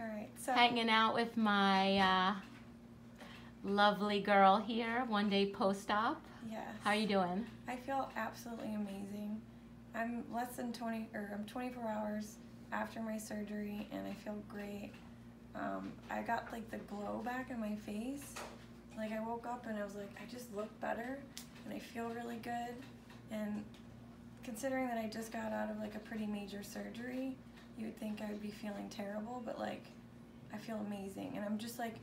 All right. So Hanging out with my uh, lovely girl here, one day post-op. yes. How are you doing? I feel absolutely amazing. I'm less than 20 or I'm 24 hours after my surgery and I feel great. Um, I got like the glow back in my face. Like I woke up and I was like, I just look better and I feel really good. And considering that I just got out of like a pretty major surgery, you would think I would be feeling terrible, but like I feel amazing and I'm just like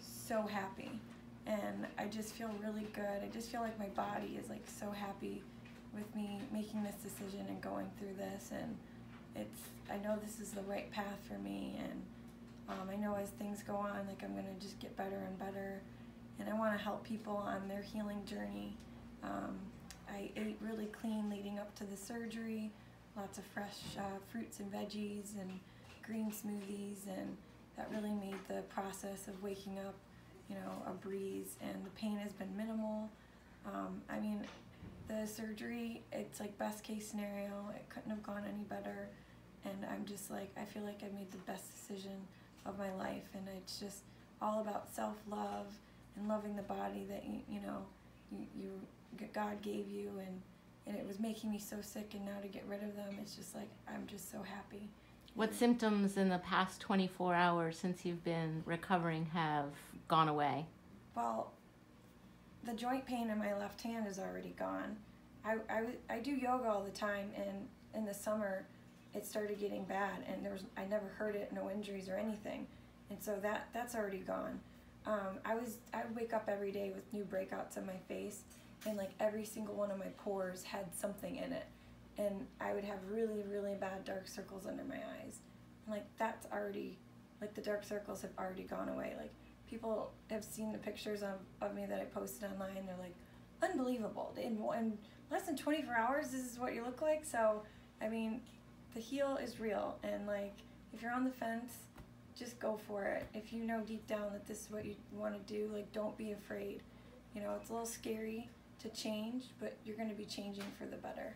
so happy and I just feel really good. I just feel like my body is like so happy with me making this decision and going through this and it's I know this is the right path for me and um, I know as things go on like I'm gonna just get better and better and I want to help people on their healing journey. Um, I ate really clean leading up to the surgery, lots of fresh uh, fruits and veggies and green smoothies and that really made the process of waking up you know, a breeze, and the pain has been minimal. Um, I mean, the surgery, it's like best case scenario. It couldn't have gone any better, and I'm just like, I feel like I made the best decision of my life, and it's just all about self love and loving the body that you, you know, you, you God gave you, and and it was making me so sick, and now to get rid of them, it's just like I'm just so happy. What symptoms in the past 24 hours since you've been recovering have gone away? Well, the joint pain in my left hand is already gone. I, I, I do yoga all the time, and in the summer, it started getting bad, and there was I never heard it, no injuries or anything, and so that that's already gone. Um, I was I wake up every day with new breakouts on my face, and like every single one of my pores had something in it, and I would have really really bad dark circles under my eyes, and like that's already like the dark circles have already gone away. Like people have seen the pictures of, of me that I posted online. They're like, unbelievable. In, in less than 24 hours, this is what you look like. So, I mean, the heal is real. And like, if you're on the fence, just go for it. If you know deep down that this is what you want to do, like, don't be afraid. You know, it's a little scary to change, but you're going to be changing for the better.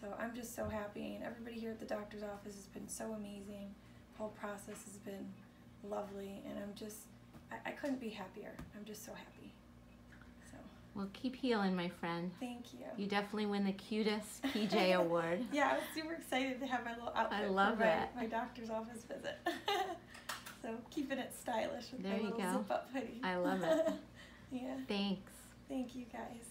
So I'm just so happy, and everybody here at the doctor's office has been so amazing. The whole process has been lovely, and I'm just I, I couldn't be happier. I'm just so happy. So Well, keep healing, my friend. thank you. You definitely win the cutest PJ award. Yeah, I was super excited to have my little outfit I love for my, it. my doctor's office visit. so keeping it stylish with There my you little go. zip up hoodie. I love it. yeah. Thanks. Thank you guys.